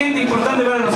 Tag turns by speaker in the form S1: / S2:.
S1: Gente importante para